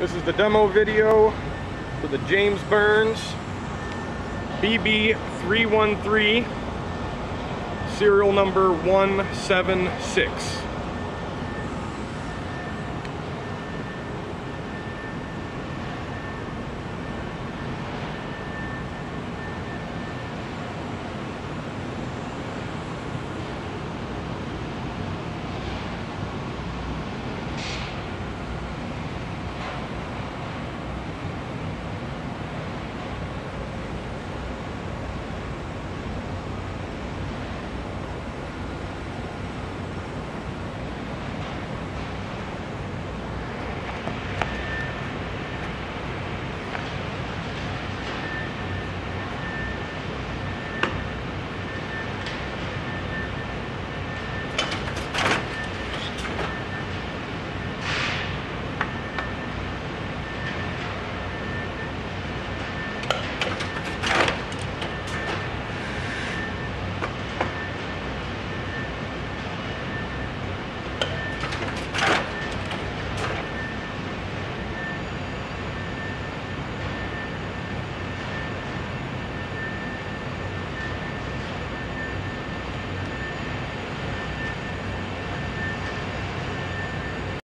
This is the demo video for the James Burns BB313 serial number 176.